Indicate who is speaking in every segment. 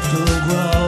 Speaker 1: outro igual.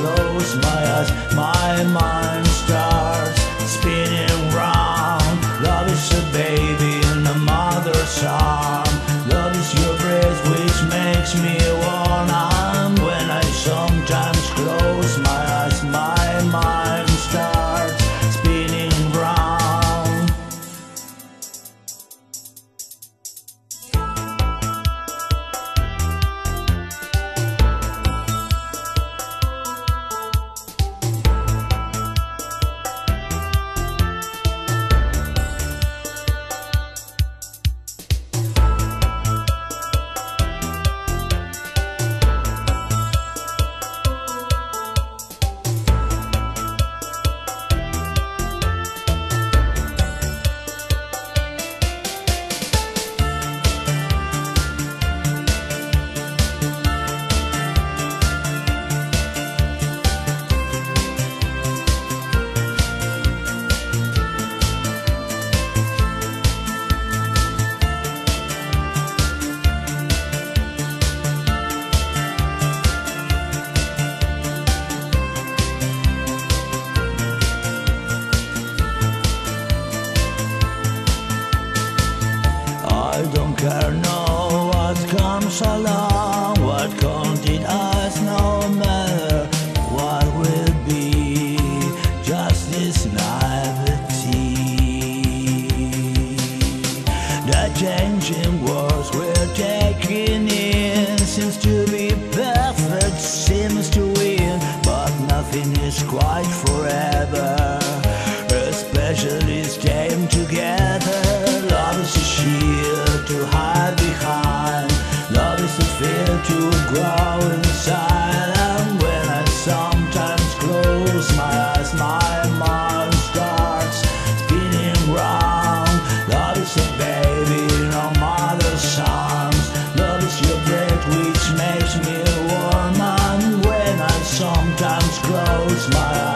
Speaker 1: Close my eyes. My mind starts spinning round. Love is a baby I don't care now what comes along, what comes it us, no matter what will be, just this naivety. The changing world we're taking in seems to be perfect, seems to win, but nothing is quite forever, especially. when I sometimes close my eyes My mind starts spinning round. Love is a baby, no Love is your breath which makes me warm. And when I sometimes close my eyes